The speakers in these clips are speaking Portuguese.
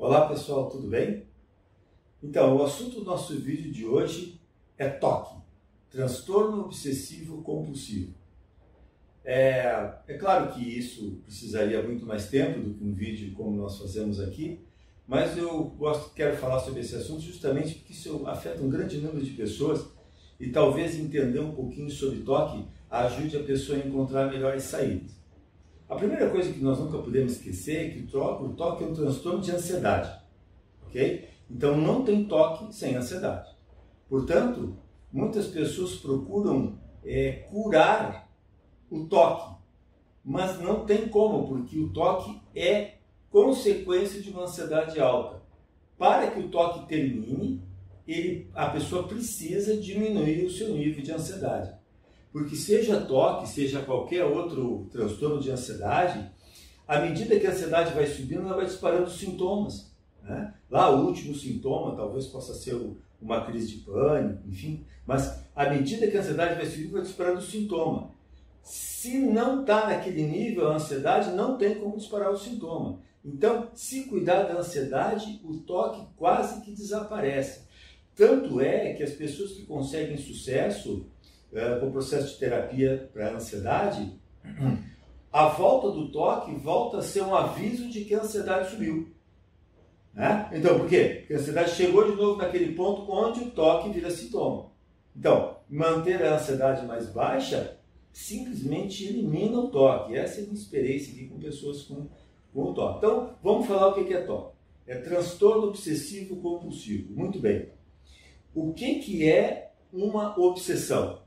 Olá pessoal, tudo bem? Então, o assunto do nosso vídeo de hoje é toque, transtorno obsessivo compulsivo. É, é claro que isso precisaria muito mais tempo do que um vídeo como nós fazemos aqui, mas eu gosto, quero falar sobre esse assunto justamente porque isso afeta um grande número de pessoas e talvez entender um pouquinho sobre toque ajude a pessoa a encontrar melhores saídas. A primeira coisa que nós nunca podemos esquecer é que o toque é um transtorno de ansiedade, ok? Então não tem toque sem ansiedade. Portanto, muitas pessoas procuram é, curar o toque, mas não tem como, porque o toque é consequência de uma ansiedade alta. Para que o toque termine, ele, a pessoa precisa diminuir o seu nível de ansiedade. Porque seja toque, seja qualquer outro transtorno de ansiedade, à medida que a ansiedade vai subindo, ela vai disparando sintomas. Né? Lá o último sintoma talvez possa ser uma crise de pânico, enfim, mas à medida que a ansiedade vai subindo, vai disparando sintoma. Se não está naquele nível, a ansiedade não tem como disparar o sintoma. Então, se cuidar da ansiedade, o toque quase que desaparece. Tanto é que as pessoas que conseguem sucesso é, com o processo de terapia para a ansiedade, a volta do toque volta a ser um aviso de que a ansiedade subiu. Né? Então, por quê? Porque a ansiedade chegou de novo naquele ponto onde o toque vira sintoma. Então, manter a ansiedade mais baixa simplesmente elimina o toque. Essa é a minha experiência aqui com pessoas com, com o toque. Então, vamos falar o que é toque. É transtorno obsessivo compulsivo. Muito bem. O que, que é uma obsessão?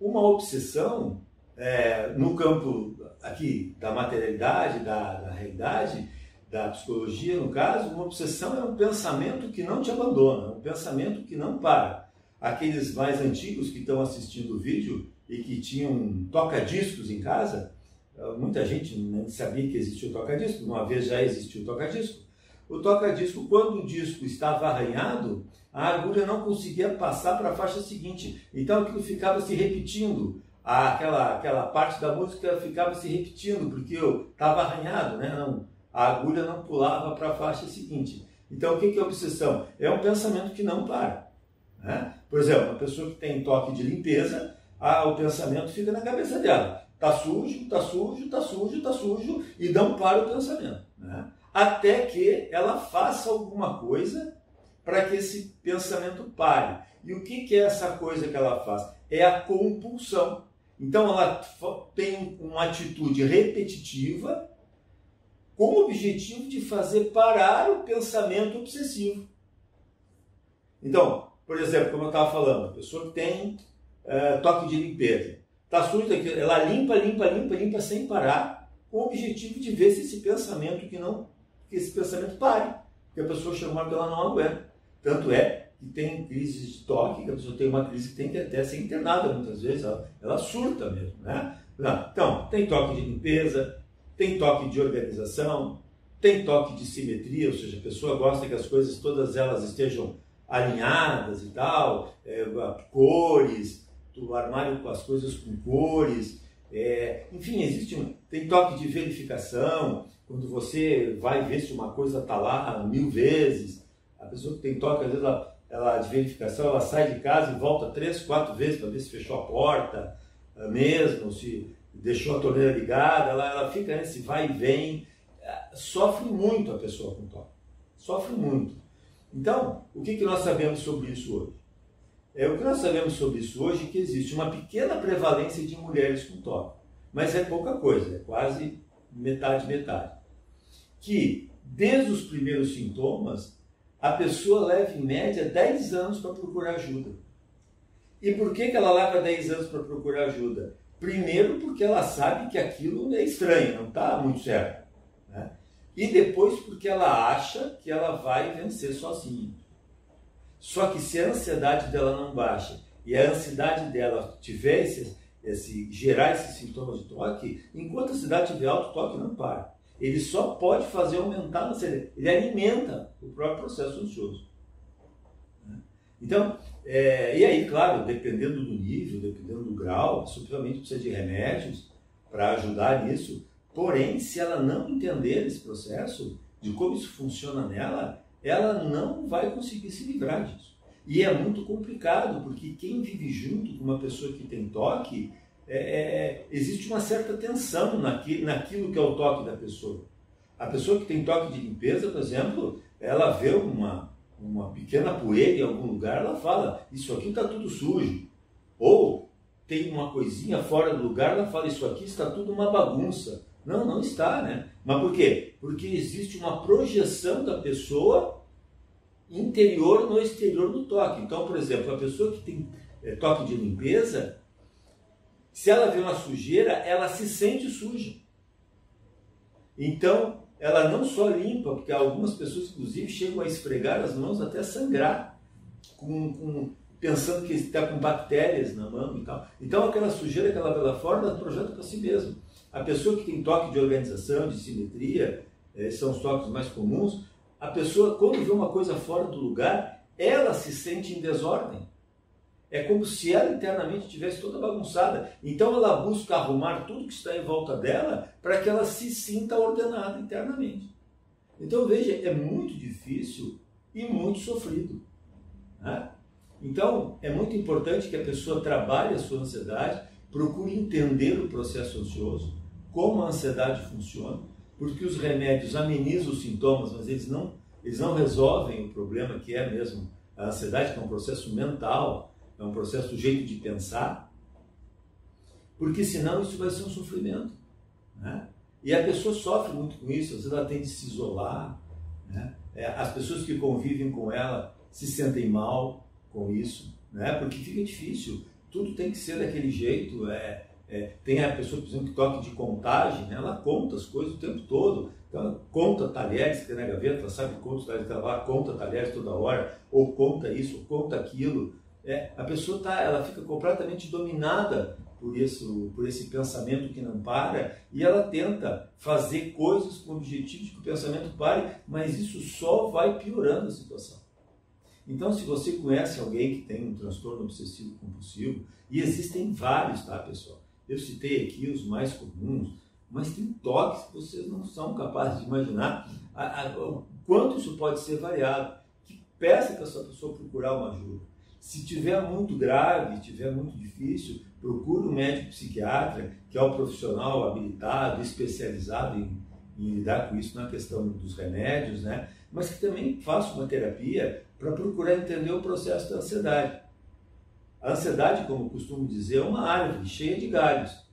Uma obsessão é, no campo aqui da materialidade, da, da realidade, da psicologia, no caso, uma obsessão é um pensamento que não te abandona, um pensamento que não para. Aqueles mais antigos que estão assistindo o vídeo e que tinham toca-discos em casa, muita gente nem sabia que existia o toca-disco, uma vez já existiu o toca-disco. O toca-disco, quando o disco estava arranhado, a agulha não conseguia passar para a faixa seguinte. Então aquilo ficava se repetindo. Aquela, aquela parte da música ficava se repetindo, porque eu estava arranhado, né? Não, a agulha não pulava para a faixa seguinte. Então o que é obsessão? É um pensamento que não para. Né? Por exemplo, uma pessoa que tem toque de limpeza, o pensamento fica na cabeça dela. Tá sujo, tá sujo, tá sujo, tá sujo, e não para o pensamento. Né? Até que ela faça alguma coisa para que esse pensamento pare. E o que, que é essa coisa que ela faz? É a compulsão. Então ela tem uma atitude repetitiva com o objetivo de fazer parar o pensamento obsessivo. Então, por exemplo, como eu estava falando, a pessoa que tem é, toque de limpeza, está sujo, ela limpa, limpa, limpa, limpa sem parar, com o objetivo de ver se esse pensamento que não que esse pensamento pare, porque a pessoa chega uma hora que ela não aguenta. Tanto é que tem crises de toque, que a pessoa tem uma crise que tem que até ser internada muitas vezes, ela, ela surta mesmo, né? Então, tem toque de limpeza, tem toque de organização, tem toque de simetria, ou seja, a pessoa gosta que as coisas todas elas estejam alinhadas e tal, é, cores, o armário com as coisas com cores, é, enfim, existe um, tem toque de verificação, quando você vai ver se uma coisa está lá mil vezes. A pessoa que tem toque, às vezes, ela, ela, de verificação, ela sai de casa e volta três, quatro vezes para ver se fechou a porta eh, mesmo, se deixou a torneira ligada, ela, ela fica nesse vai e vem. Eh, sofre muito a pessoa com toque. Sofre muito. Então, o que, que nós sabemos sobre isso hoje? É, o que nós sabemos sobre isso hoje é que existe uma pequena prevalência de mulheres com toque. Mas é pouca coisa, é quase metade, metade que, desde os primeiros sintomas, a pessoa leva em média 10 anos para procurar ajuda. E por que, que ela leva 10 anos para procurar ajuda? Primeiro, porque ela sabe que aquilo é estranho, não está muito certo. Né? E depois, porque ela acha que ela vai vencer sozinha. Só que se a ansiedade dela não baixa e a ansiedade dela tiver esse, esse gerar esses sintomas de toque, enquanto a ansiedade tiver alto, o toque não para ele só pode fazer aumentar a ansiedade. Ele alimenta o próprio processo ansioso. Então, é, e aí, claro, dependendo do nível, dependendo do grau, subitamente precisa de remédios para ajudar nisso. Porém, se ela não entender esse processo, de como isso funciona nela, ela não vai conseguir se livrar disso. E é muito complicado, porque quem vive junto com uma pessoa que tem toque, é, é, existe uma certa tensão naquilo, naquilo que é o toque da pessoa. A pessoa que tem toque de limpeza, por exemplo, ela vê uma, uma pequena poeira em algum lugar, ela fala: Isso aqui está tudo sujo. Ou tem uma coisinha fora do lugar, ela fala: Isso aqui está tudo uma bagunça. Não, não está, né? Mas por quê? Porque existe uma projeção da pessoa interior no exterior do toque. Então, por exemplo, a pessoa que tem é, toque de limpeza, se ela vê uma sujeira, ela se sente suja. Então, ela não só limpa, porque algumas pessoas, inclusive, chegam a esfregar as mãos até sangrar, com, com, pensando que está com bactérias na mão e tal. Então, aquela sujeira que ela vê lá fora, ela projeta para si mesma. A pessoa que tem toque de organização, de simetria, eh, são os toques mais comuns, a pessoa, quando vê uma coisa fora do lugar, ela se sente em desordem. É como se ela internamente estivesse toda bagunçada. Então ela busca arrumar tudo que está em volta dela para que ela se sinta ordenada internamente. Então veja, é muito difícil e muito sofrido. Né? Então é muito importante que a pessoa trabalhe a sua ansiedade, procure entender o processo ansioso, como a ansiedade funciona, porque os remédios amenizam os sintomas, mas eles não, eles não resolvem o problema que é mesmo a ansiedade, que é um processo mental, é um processo do jeito de pensar, porque senão isso vai ser um sofrimento. Né? E a pessoa sofre muito com isso, às vezes ela tem de se isolar, né? É, as pessoas que convivem com ela se sentem mal com isso, né? porque fica difícil, tudo tem que ser daquele jeito, é, é, tem a pessoa, por exemplo, que toca de contagem, né? ela conta as coisas o tempo todo. Então, ela conta talheres que na gaveta, sabe quantos talheres que ela conta talheres toda hora, ou conta isso, ou conta aquilo. É, a pessoa tá, ela fica completamente dominada por isso, por esse pensamento que não para, e ela tenta fazer coisas com o objetivo de que o pensamento pare, mas isso só vai piorando a situação. Então, se você conhece alguém que tem um transtorno obsessivo compulsivo, e existem vários, tá, pessoal? Eu citei aqui os mais comuns, mas tem toques que vocês não são capazes de imaginar a, a, o quanto isso pode ser variado. Que peça que essa pessoa procurar uma ajuda. Se tiver muito grave, tiver muito difícil, procure um médico psiquiatra, que é um profissional habilitado, especializado em, em lidar com isso na questão dos remédios, né? mas que também faça uma terapia para procurar entender o processo da ansiedade. A ansiedade, como eu costumo dizer, é uma árvore cheia de galhos.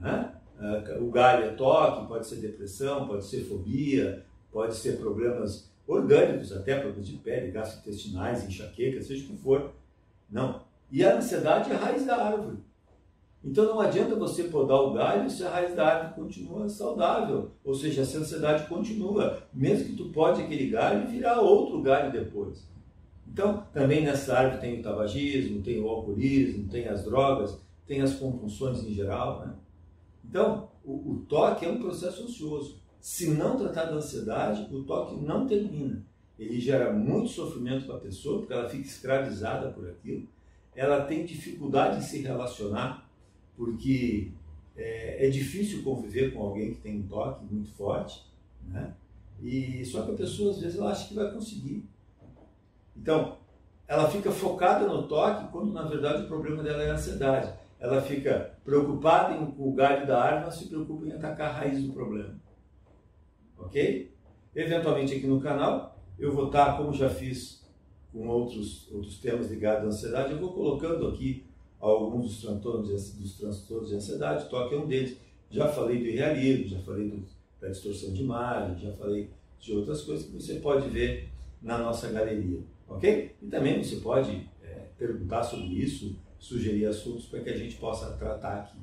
Né? Ah, o galho é toque, pode ser depressão, pode ser fobia, pode ser problemas orgânicos, até problemas de pele, gastrointestinais, enxaqueca, seja o que for. Não. E a ansiedade é a raiz da árvore. Então não adianta você podar o galho se a raiz da árvore continua saudável. Ou seja, se a ansiedade continua, mesmo que tu pode aquele galho e virar outro galho depois. Então, também nessa árvore tem o tabagismo, tem o alcoolismo, tem as drogas, tem as compulsões em geral. Né? Então, o, o toque é um processo ansioso. Se não tratar da ansiedade, o toque não termina. Ele gera muito sofrimento para a pessoa, porque ela fica escravizada por aquilo. Ela tem dificuldade em se relacionar, porque é, é difícil conviver com alguém que tem um toque muito forte. Né? E só que a pessoa, às vezes, ela acha que vai conseguir. Então, ela fica focada no toque, quando na verdade o problema dela é a ansiedade. Ela fica preocupada em, com o galho da árvore, mas se preocupa em atacar a raiz do problema. Ok? Eventualmente aqui no canal, eu vou estar, como já fiz com outros, outros temas ligados à ansiedade, eu vou colocando aqui alguns dos transtornos, dos transtornos de ansiedade, toque é um deles. Já falei do irrealismo, já falei do, da distorção de imagem, já falei de outras coisas que você pode ver na nossa galeria ok? E também você pode é, perguntar sobre isso, sugerir assuntos para que a gente possa tratar aqui,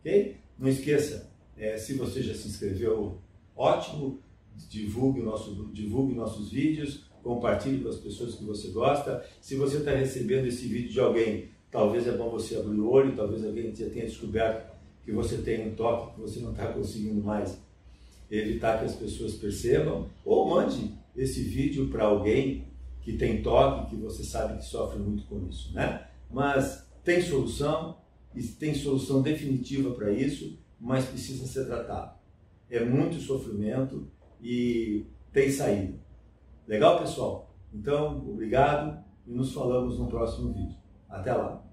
ok? Não esqueça, é, se você já se inscreveu, ótimo, divulgue, nosso, divulgue nossos vídeos, compartilhe com as pessoas que você gosta. Se você está recebendo esse vídeo de alguém, talvez é bom você abrir o olho, talvez alguém já tenha descoberto que você tem um toque que você não está conseguindo mais evitar que as pessoas percebam, ou mande esse vídeo para alguém que tem toque, que você sabe que sofre muito com isso, né? Mas tem solução, e tem solução definitiva para isso, mas precisa ser tratado. É muito sofrimento e tem saída. Legal, pessoal? Então, obrigado e nos falamos no próximo vídeo. Até lá!